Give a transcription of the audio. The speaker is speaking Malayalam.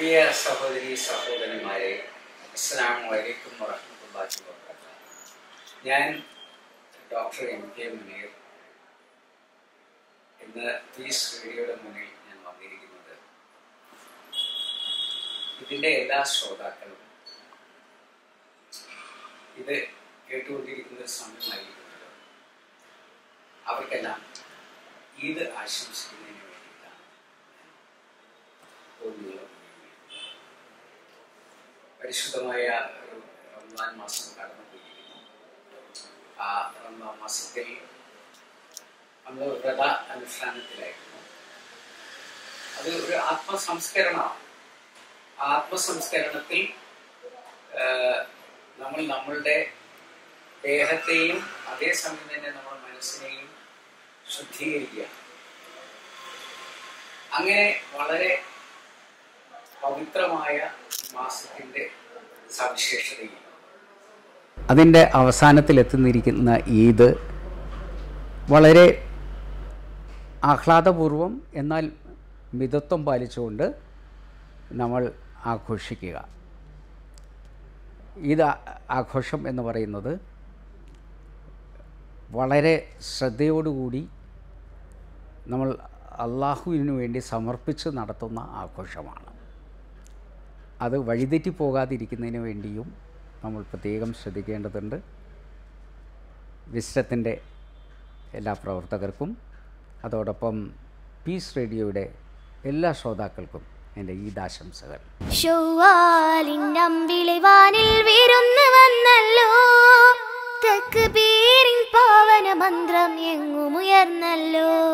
പ്രിയ സഹോദരി സഹോദരന്മാരെ അസ്സാം വലൈക്കും വറഹമുല്ലാഹി വബറകാതുഹു. ഞാൻ ഡോക്ടർ എം കെ മുനീർ ഇന്ന് ഈ റേഡിയോയുടെ മുന്നിൽ ഞാൻ വന്നിരിക്കുന്നത്. ഇതിന്റെ എല്ലാ ശ്രോതാക്കളും ഇത് കേട്ടുകൊണ്ടിരിക്കുന്ന ഒരു സമയമായിരിക്കുമല്ലോ അവർക്കെല്ലാം ഈദ് ആശംസിക്കുന്നതിന് വേണ്ടിയിട്ടാണ്. ഓർമ്മകൾ പരിശുദ്ധമായ ഒരു റംസാൻ മാസം കടന്നു പോയിരിക്കുന്നു ആ റംസാൻ മാസത്തിൽ നമ്മൾ വ്രത അനുഷ്ഠാനത്തിലായിരുന്നു. അത് ഒരു ആത്മസംസ്കരണമാണ്. ആത്മസംസ്കരണത്തിൽ നമ്മൾ നമ്മളുടെ ദേഹത്തെയും അതേസമയം തന്നെ നമ്മൾ മനസ്സിനെയും ശുദ്ധീകരിക്കുക. അങ്ങനെ വളരെ പവിത്രമായ ഈ മാസത്തിന്റെ സവിശേഷതയും അതിന്റെ അവസാനത്തിലെത്തുന്നിരിക്കുന്ന ഈദ് വളരെ ആഹ്ലാദപൂർവം എന്നാൽ മിതത്വം പാലിച്ചുകൊണ്ട് നമ്മൾ ആഘോഷിക്കുക. ഈദ് ആഘോഷം എന്ന് പറയുന്നത് വളരെ ശ്രദ്ധയോടുകൂടി നമ്മൾ അള്ളാഹുവിനു വേണ്ടി സമർപ്പിച്ച് നടത്തുന്ന ആഘോഷമാണ്. അത് വഴിതെറ്റി പോകാതിരിക്കുന്നതിന് വേണ്ടിയും നമ്മൾ പ്രത്യേകം ശ്രദ്ധിക്കേണ്ടതുണ്ട്. വിശ്രത്തിന്റെ എല്ലാ പ്രവർത്തകർക്കും അതോടൊപ്പം പീസ് റേഡിയോയുടെ എല്ലാ ശ്രോതാക്കൾക്കും എന്റെ ഈദാശംസകൾ. വിരുന്ന് വന്നല്ലോ. പാവന മന്ത്രം എങ്ങുമുയർന്നല്ലോ.